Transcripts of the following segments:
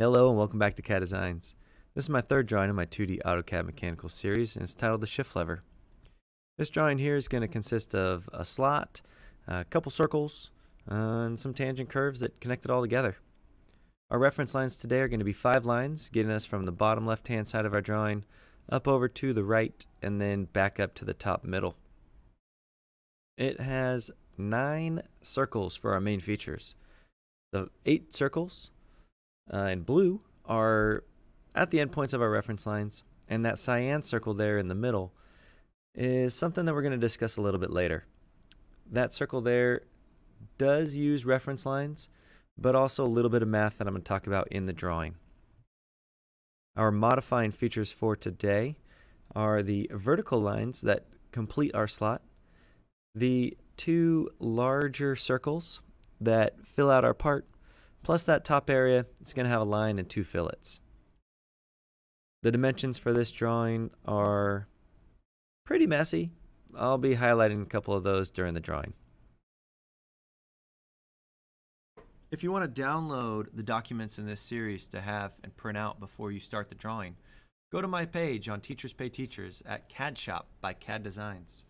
Hello and welcome back to CAD Designs. This is my third drawing in my 2D AutoCAD mechanical series and it's titled the shift lever. This drawing here is going to consist of a slot, a couple circles, and some tangent curves that connect it all together. Our reference lines today are going to be five lines, getting us from the bottom left hand side of our drawing up over to the right and then back up to the top middle. It has nine circles for our main features. The eight circles uh, in blue are at the endpoints of our reference lines, and that cyan circle there in the middle is something that we're going to discuss a little bit later. That circle there does use reference lines, but also a little bit of math that I'm going to talk about in the drawing. Our modifying features for today are the vertical lines that complete our slot, the two larger circles that fill out our part, plus that top area, it's going to have a line and two fillets. The dimensions for this drawing are pretty messy. I'll be highlighting a couple of those during the drawing. If you want to download the documents in this series to have and print out before you start the drawing, go to my page on Teachers Pay Teachers at CAD Shop by CAD Designs.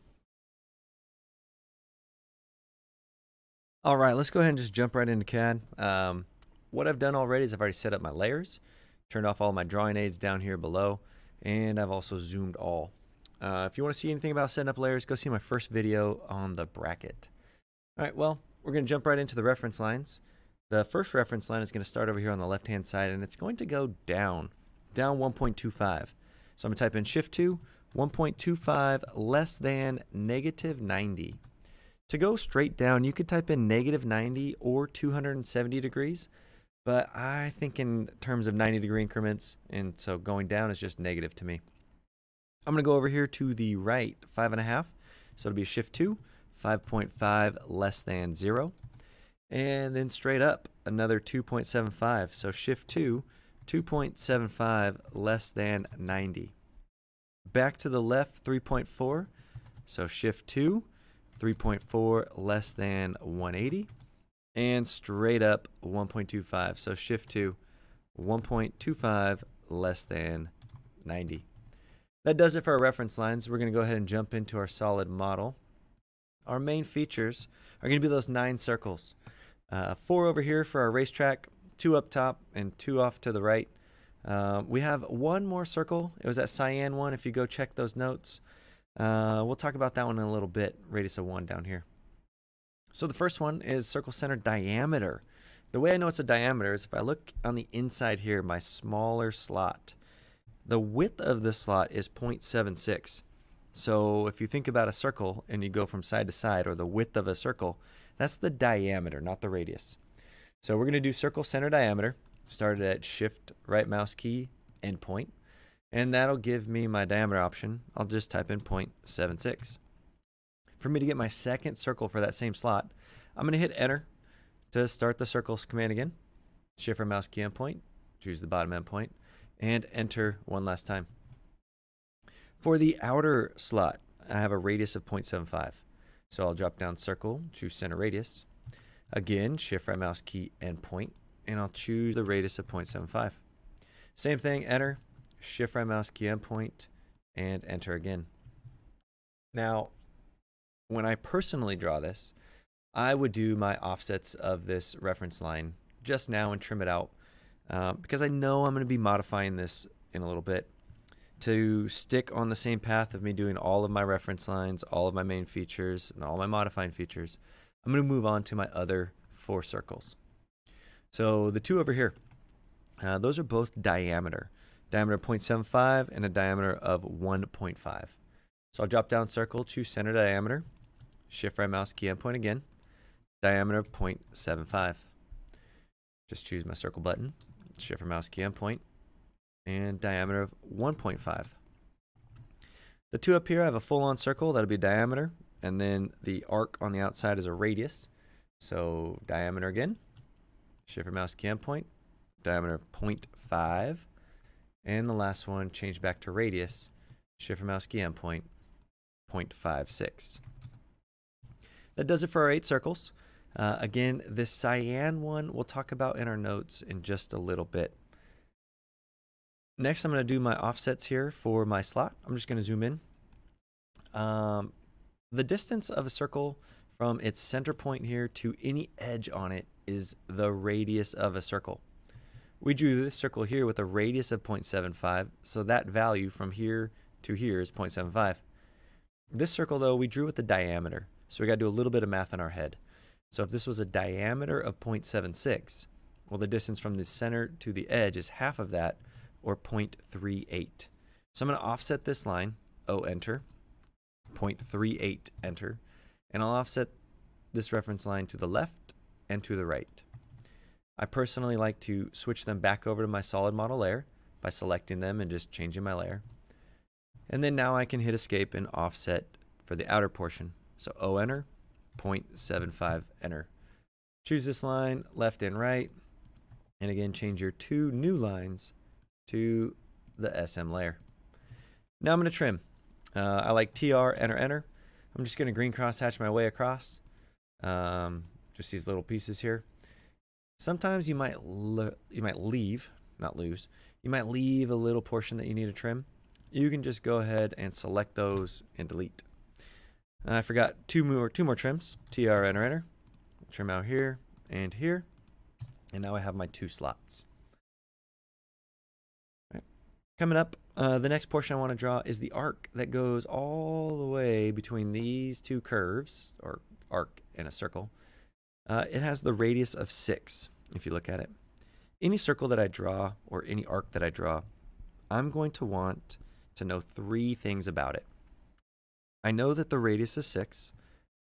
All right, let's go ahead and just jump right into CAD. Um, what I've done already is I've already set up my layers, turned off all my drawing aids down here below, and I've also zoomed all. Uh, if you want to see anything about setting up layers, go see my first video on the bracket. All right, well, we're going to jump right into the reference lines. The first reference line is going to start over here on the left-hand side, and it's going to go down, down 1.25. So I'm going to type in Shift 2, 1.25 less than negative 90. To go straight down, you could type in negative 90 or 270 degrees, but I think in terms of 90 degree increments, and so going down is just negative to me. I'm going to go over here to the right, 5.5, so it'll be shift 2, 5.5 less than 0. And then straight up, another 2.75, so shift 2, 2.75 less than 90. Back to the left, 3.4, so shift 2, 3.4 less than 180 and straight up 1.25 so shift to 1.25 less than 90 that does it for our reference lines. We're going to go ahead and jump into our solid model. Our main features are going to be those nine circles. Uh, four over here for our racetrack two up top and two off to the right. Uh, we have one more circle. It was that cyan one if you go check those notes. Uh, we'll talk about that one in a little bit, radius of 1 down here. So the first one is circle center diameter. The way I know it's a diameter is if I look on the inside here, my smaller slot, the width of the slot is 0.76. So if you think about a circle and you go from side to side, or the width of a circle, that's the diameter, not the radius. So we're going to do circle center diameter, started at shift right mouse key endpoint and that'll give me my diameter option. I'll just type in 0.76. For me to get my second circle for that same slot, I'm going to hit enter to start the circles command again. Shift or mouse key endpoint, choose the bottom endpoint, and enter one last time. For the outer slot, I have a radius of 0.75. So I'll drop down circle, choose center radius. Again, shift right mouse key endpoint, and I'll choose the radius of 0.75. Same thing, enter, shift right mouse key endpoint, and enter again. Now, when I personally draw this, I would do my offsets of this reference line just now and trim it out uh, because I know I'm going to be modifying this in a little bit to stick on the same path of me doing all of my reference lines, all of my main features, and all my modifying features. I'm going to move on to my other four circles. So the two over here, uh, those are both diameter diameter 0.75 and a diameter of 1.5. So I'll drop down circle, choose center diameter, shift right mouse key endpoint again, diameter of 0.75. Just choose my circle button, shift right mouse key endpoint, and diameter of 1.5. The two up here, I have a full-on circle, that'll be diameter, and then the arc on the outside is a radius. So diameter again, shift right mouse key endpoint, diameter of 0.5, and the last one, change back to radius, shift right mouse key endpoint, 0.56. That does it for our eight circles. Uh, again, this cyan one we'll talk about in our notes in just a little bit. Next, I'm going to do my offsets here for my slot. I'm just going to zoom in. Um, the distance of a circle from its center point here to any edge on it is the radius of a circle. We drew this circle here with a radius of 0.75, so that value from here to here is 0.75. This circle, though, we drew with the diameter, so we got to do a little bit of math in our head. So if this was a diameter of 0.76, well, the distance from the center to the edge is half of that, or 0.38. So I'm going to offset this line, O enter, 0.38 enter, and I'll offset this reference line to the left and to the right. I personally like to switch them back over to my solid model layer by selecting them and just changing my layer. And then now I can hit escape and offset for the outer portion. So O enter, 0.75 enter. Choose this line, left and right, and again change your two new lines to the SM layer. Now I'm going to trim. Uh, I like TR, enter, enter. I'm just going to green cross hatch my way across. Um, just these little pieces here. Sometimes you might you might leave, not lose. You might leave a little portion that you need to trim. You can just go ahead and select those and delete. I forgot two more two more trims. TR, enter, enter. Trim out here and here. And now I have my two slots. Coming up, uh, the next portion I want to draw is the arc that goes all the way between these two curves, or arc in a circle. Uh, it has the radius of 6, if you look at it. Any circle that I draw, or any arc that I draw, I'm going to want to know three things about it. I know that the radius is 6.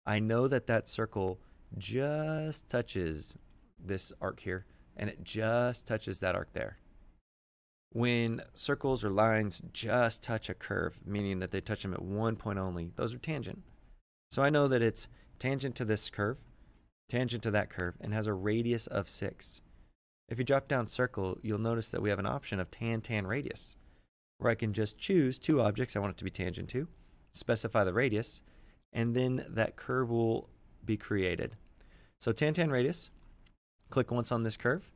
I know that that circle just touches this arc here, and it just touches that arc there when circles or lines just touch a curve, meaning that they touch them at one point only, those are tangent. So I know that it's tangent to this curve, tangent to that curve, and has a radius of 6. If you drop down circle, you'll notice that we have an option of tan tan radius, where I can just choose two objects I want it to be tangent to, specify the radius, and then that curve will be created. So tan tan radius, click once on this curve,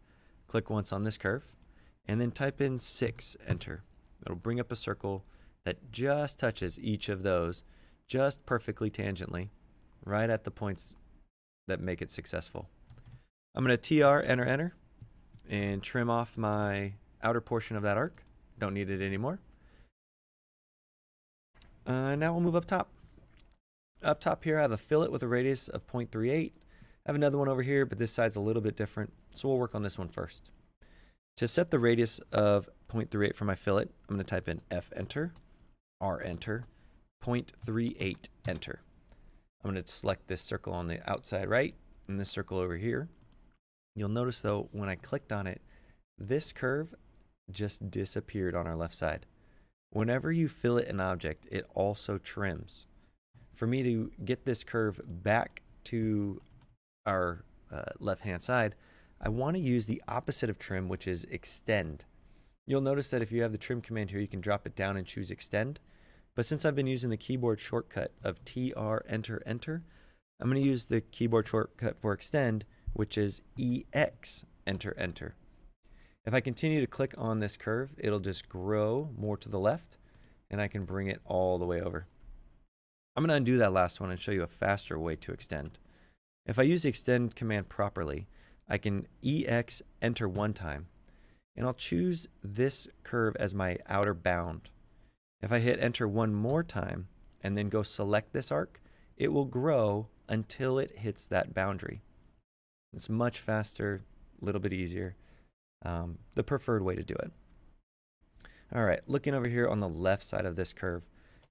click once on this curve, and then type in 6, enter. It'll bring up a circle that just touches each of those just perfectly tangently, right at the points that make it successful. I'm going to TR, enter, enter, and trim off my outer portion of that arc. Don't need it anymore. Uh, now we'll move up top. Up top here, I have a fillet with a radius of 0.38. I have another one over here, but this side's a little bit different, so we'll work on this one first. To set the radius of 0.38 for my fillet, I'm going to type in F enter, R enter, 0.38 enter. I'm going to select this circle on the outside right and this circle over here. You'll notice though, when I clicked on it, this curve just disappeared on our left side. Whenever you fillet an object, it also trims. For me to get this curve back to our uh, left-hand side, I want to use the opposite of trim, which is extend. You'll notice that if you have the trim command here, you can drop it down and choose extend. But since I've been using the keyboard shortcut of TR, enter, enter, I'm going to use the keyboard shortcut for extend, which is EX, enter, enter. If I continue to click on this curve, it'll just grow more to the left, and I can bring it all the way over. I'm going to undo that last one and show you a faster way to extend. If I use the extend command properly, I can EX enter one time, and I'll choose this curve as my outer bound. If I hit enter one more time and then go select this arc, it will grow until it hits that boundary. It's much faster, a little bit easier, um, the preferred way to do it. All right, looking over here on the left side of this curve,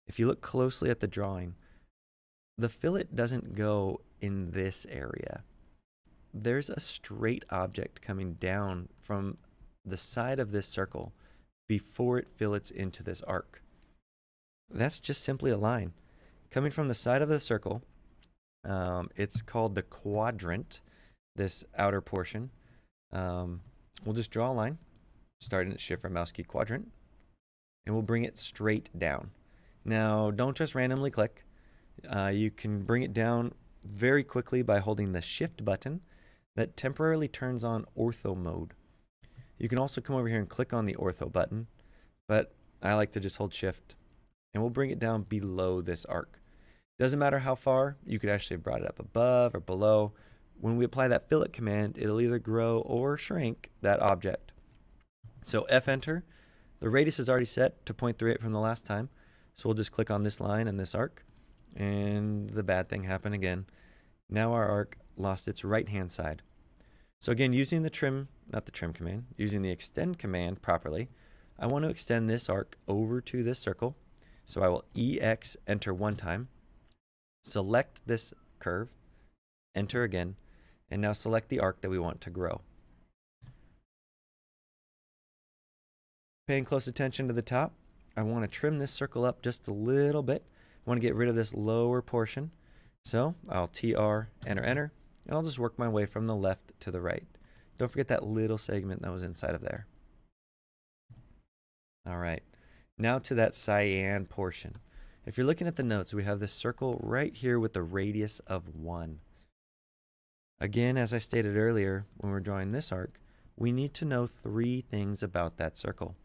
if you look closely at the drawing, the fillet doesn't go in this area there's a straight object coming down from the side of this circle before it fillets into this arc. That's just simply a line. Coming from the side of the circle, um, it's called the quadrant, this outer portion. Um, we'll just draw a line, starting at shift or mouse key quadrant, and we'll bring it straight down. Now, don't just randomly click. Uh, you can bring it down very quickly by holding the shift button that temporarily turns on ortho mode. You can also come over here and click on the ortho button but I like to just hold shift and we'll bring it down below this arc. Doesn't matter how far, you could actually have brought it up above or below. When we apply that fillet command, it'll either grow or shrink that object. So F enter, the radius is already set to 0.38 from the last time. So we'll just click on this line and this arc and the bad thing happened again. Now our arc lost its right hand side. So again, using the trim, not the trim command, using the extend command properly, I want to extend this arc over to this circle. So I will EX enter one time, select this curve, enter again, and now select the arc that we want to grow. Paying close attention to the top, I want to trim this circle up just a little bit. I want to get rid of this lower portion. So I'll TR, enter, enter, and I'll just work my way from the left to the right. Don't forget that little segment that was inside of there. All right, now to that cyan portion. If you're looking at the notes, we have this circle right here with the radius of 1. Again, as I stated earlier, when we're drawing this arc, we need to know three things about that circle.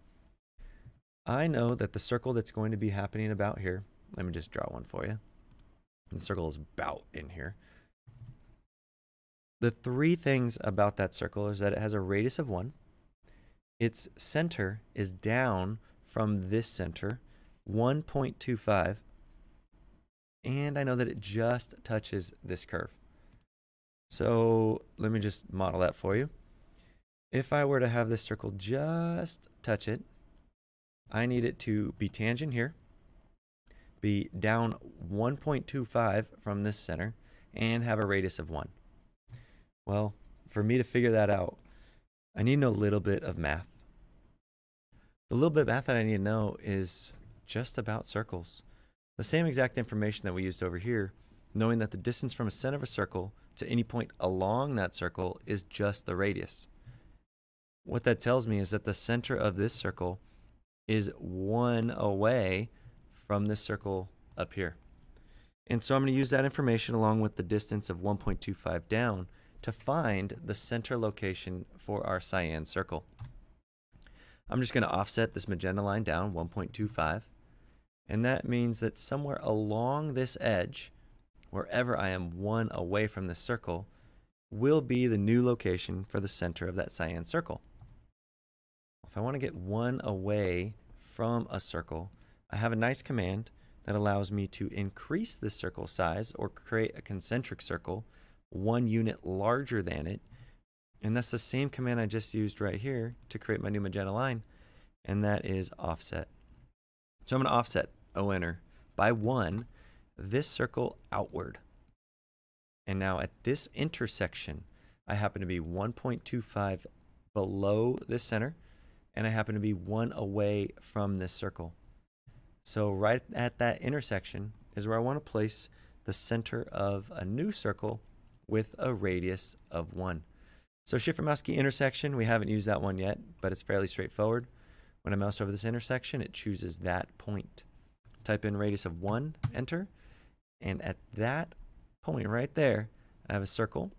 I know that the circle that's going to be happening about here, let me just draw one for you. The circle is about in here. The three things about that circle is that it has a radius of 1. Its center is down from this center, 1.25. And I know that it just touches this curve. So let me just model that for you. If I were to have this circle just touch it, I need it to be tangent here, be down 1.25 from this center, and have a radius of 1. Well, for me to figure that out, I need to know a little bit of math. The little bit of math that I need to know is just about circles. The same exact information that we used over here, knowing that the distance from a center of a circle to any point along that circle is just the radius. What that tells me is that the center of this circle is one away from this circle up here. And so I'm going to use that information along with the distance of 1.25 down to find the center location for our cyan circle. I'm just going to offset this magenta line down 1.25 and that means that somewhere along this edge wherever I am one away from the circle will be the new location for the center of that cyan circle. If I want to get one away from a circle, I have a nice command that allows me to increase the circle size or create a concentric circle one unit larger than it. And that's the same command I just used right here to create my new magenta line, and that is offset. So I'm going to offset O enter by one this circle outward. And now at this intersection, I happen to be 1.25 below this center and I happen to be one away from this circle. So right at that intersection is where I want to place the center of a new circle with a radius of 1. So key intersection, we haven't used that one yet, but it's fairly straightforward. When I mouse over this intersection, it chooses that point. Type in radius of 1, enter, and at that point right there, I have a circle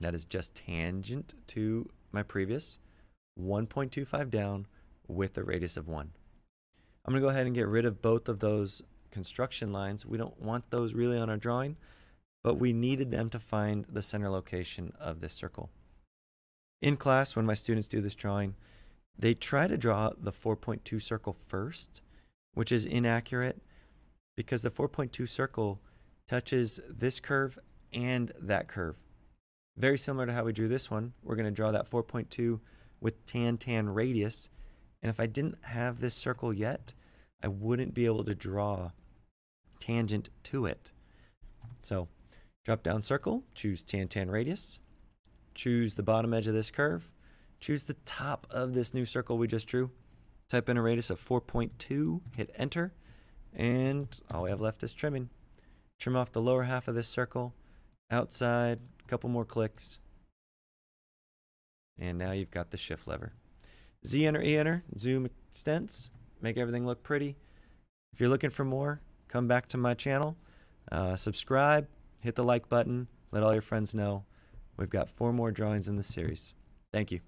that is just tangent to my previous. 1.25 down with a radius of 1. I'm going to go ahead and get rid of both of those construction lines. We don't want those really on our drawing, but we needed them to find the center location of this circle. In class, when my students do this drawing, they try to draw the 4.2 circle first, which is inaccurate because the 4.2 circle touches this curve and that curve. Very similar to how we drew this one, we're going to draw that 4.2 with tan tan radius. And if I didn't have this circle yet, I wouldn't be able to draw tangent to it. So drop down circle, choose tan tan radius, choose the bottom edge of this curve, choose the top of this new circle we just drew, type in a radius of 4.2, hit enter, and all we have left is trimming. Trim off the lower half of this circle, outside, a couple more clicks, and now you've got the shift lever. Z enter, E enter, zoom extents, make everything look pretty. If you're looking for more, come back to my channel, uh, subscribe, hit the like button, let all your friends know. We've got four more drawings in the series. Thank you.